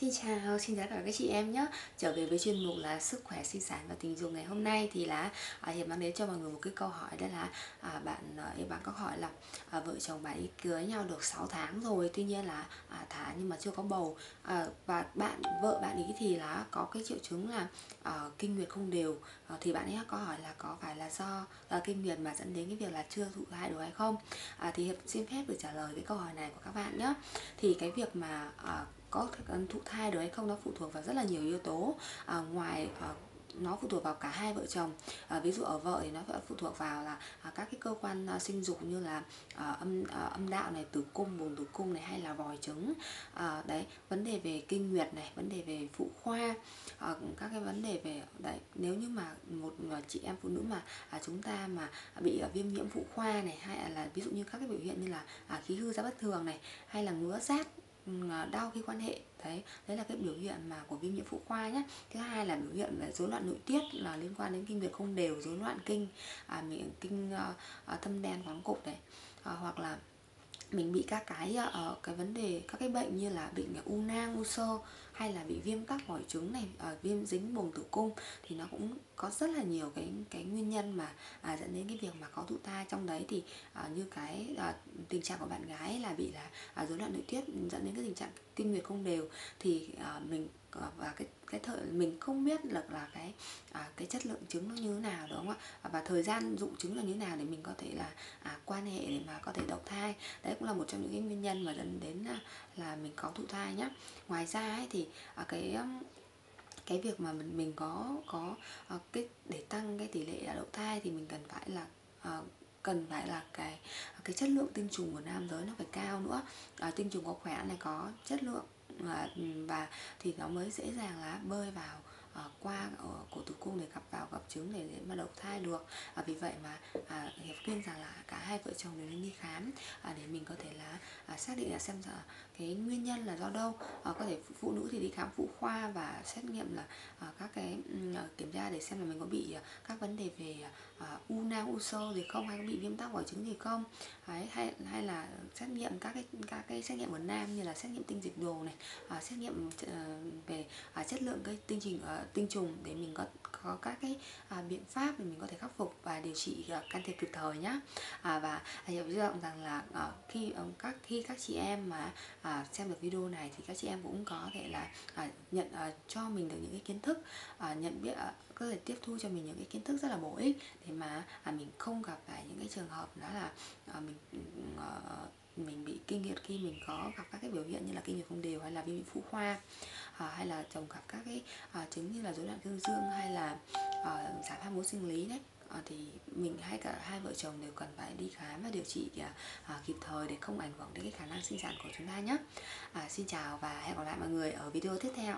Xin chào, xin chào tất cả các chị em nhé. Trở về với chuyên mục là sức khỏe sinh sản và tình dục ngày hôm nay thì là à, Hiệp mang đến cho mọi người một cái câu hỏi đó là à, bạn à, bạn có hỏi là à, vợ chồng bạn ấy cưới nhau được 6 tháng rồi tuy nhiên là à, thả nhưng mà chưa có bầu. À, và bạn vợ bạn ấy thì là có cái triệu chứng là à, kinh nguyệt không đều. À, thì bạn ấy có hỏi là có phải là do à, kinh nguyệt mà dẫn đến cái việc là chưa thụ thai được hay không? À, thì Hiệp xin phép được trả lời cái câu hỏi này của các bạn nhé. Thì cái việc mà à, có thụ thai được hay không nó phụ thuộc vào rất là nhiều yếu tố. À, ngoài à, nó phụ thuộc vào cả hai vợ chồng. À, ví dụ ở vợ thì nó phụ thuộc vào là à, các cái cơ quan à, sinh dục như là à, âm à, âm đạo này tử cung buồng tử cung này hay là vòi trứng. À, đấy vấn đề về kinh nguyệt này vấn đề về phụ khoa à, các cái vấn đề về đấy nếu như mà một à, chị em phụ nữ mà à, chúng ta mà bị à, viêm nhiễm phụ khoa này hay là ví dụ như các cái biểu hiện như là à, khí hư ra bất thường này hay là ngứa rát Ừ, ờ, đau khi quan hệ. Đấy đấy là cái biểu hiện mà của viêm nhiễm phụ khoa nhé. Thứ hai là biểu hiện về rối loạn nội tiết là liên quan đến kinh nguyệt không đều rối loạn kinh à, miệng kinh à, thâm đen quáng cục đấy à, hoặc là mình bị các cái uh, cái vấn đề các cái bệnh như là bệnh u nang u sơ hay là bị viêm tắc vòi trứng này uh, viêm dính buồng tử cung thì nó cũng có rất là nhiều cái cái nguyên nhân mà à, dẫn đến cái việc mà có thụ thai. Trong đấy thì à, như cái à, tình trạng của bạn gái là bị là à, rối loạn nội tiết dẫn đến cái tình trạng kinh nguyệt không đều thì à, mình à, và cái cái thời mình không biết được là cái à, cái chất lượng trứng nó như thế nào đúng không ạ? Và thời gian dụng trứng là như thế nào để mình có thể là à, quan hệ để mà có thể độc thai. Đấy cũng là một trong những cái nguyên nhân mà dẫn đến là, là mình có thụ thai nhá. Ngoài ra ấy, thì À, cái um, cái việc mà mình mình có có à, cái để tăng cái tỷ lệ đậu thai thì mình cần phải là à, cần phải là cái cái chất lượng tinh trùng của nam giới nó phải cao nữa. À, tinh trùng có khỏe này có chất lượng à, và thì nó mới dễ dàng là bơi vào à, qua ở cổ tử cung để gặp gặp trứng để, bắt mà thai được. À, vì vậy mà à, hiệp khuyên rằng là cả hai vợ chồng đều nên đi khám à, để mình có thể là à, xác định là xem là cái nguyên nhân là do đâu. À, có thể phụ nữ thì đi khám phụ khoa và xét nghiệm là à, các cái à, kiểm tra để xem là mình có bị à, các vấn đề về à, u nang u sơ gì không hay có bị viêm tắc vòi trứng gì không. Đấy, hay hay là xét nghiệm các cái các cái xét nghiệm của nam như là xét nghiệm tinh dịch đồ này à, xét nghiệm à, về à, chất lượng cái tinh trình à, tinh trùng để mình có có các cái à, biện pháp để mình có thể khắc phục và điều trị à, can thiệp kịp thời nhé à, và hiểu hy vọng rằng là à, khi à, các khi các chị em mà à, xem được video này thì các chị em cũng có thể là à, nhận à, cho mình được những cái kiến thức à, nhận biết à, có thể tiếp thu cho mình những cái kiến thức rất là bổ ích để mà à, mình không gặp phải những cái trường hợp đó là à, mình à, mình bị kinh nguyệt khi mình có gặp các cái biểu hiện như là kinh nguyệt không đều hay là viêm phụ khoa à, hay là chồng gặp các cái à, chứng như là rối loạn cương dương hay là à, giảm ham muốn sinh lý đấy à, thì mình hay cả hai vợ chồng đều cần phải đi khám và điều trị à, à, kịp thời để không ảnh hưởng đến cái khả năng sinh sản của chúng ta nhé. À, xin chào và hẹn gặp lại mọi người ở video tiếp theo.